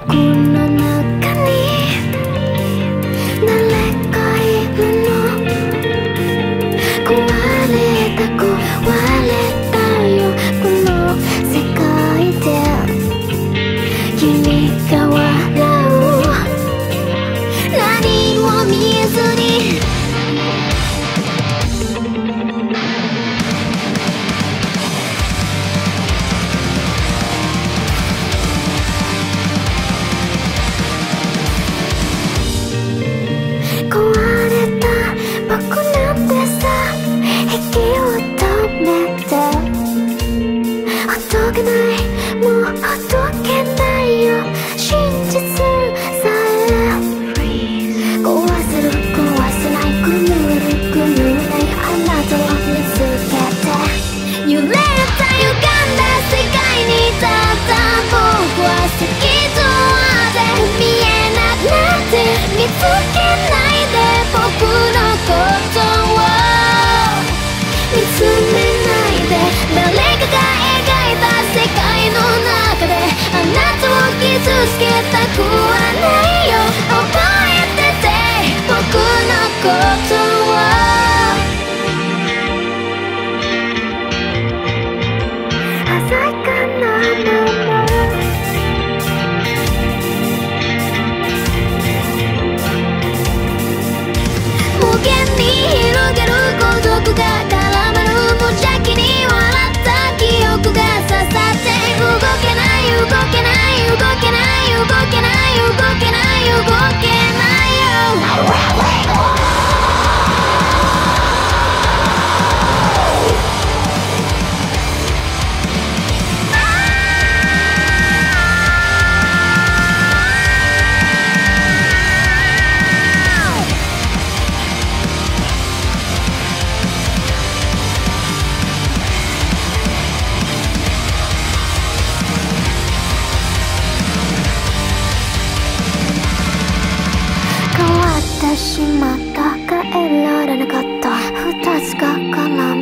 tampoco. つけないで僕のことを見つめないで誰かが描いた世界の中であなたを傷つけたくはないよ覚えてて僕のことしまった帰られなかった。二つが絡む。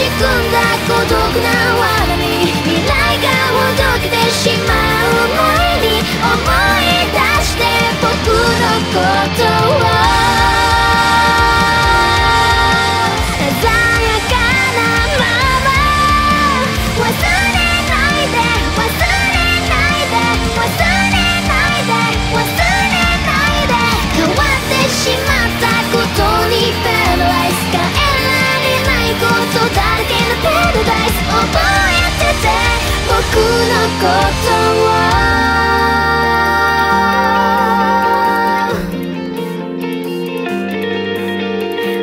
し込んだ孤独な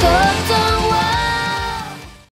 spoke to